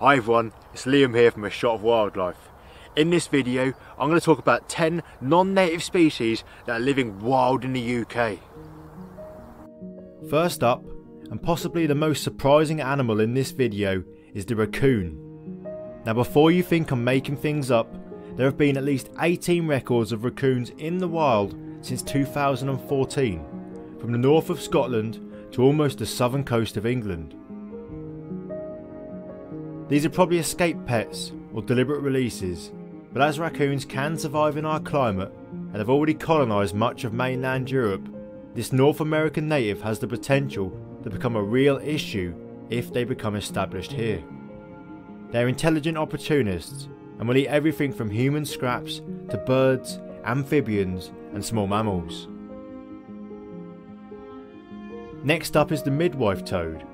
Hi everyone, it's Liam here from A Shot of Wildlife. In this video, I'm going to talk about 10 non-native species that are living wild in the UK. First up, and possibly the most surprising animal in this video, is the raccoon. Now before you think I'm making things up, there have been at least 18 records of raccoons in the wild since 2014, from the north of Scotland to almost the southern coast of England. These are probably escape pets or deliberate releases, but as raccoons can survive in our climate and have already colonised much of mainland Europe, this North American native has the potential to become a real issue if they become established here. They're intelligent opportunists and will eat everything from human scraps to birds, amphibians and small mammals. Next up is the midwife toad,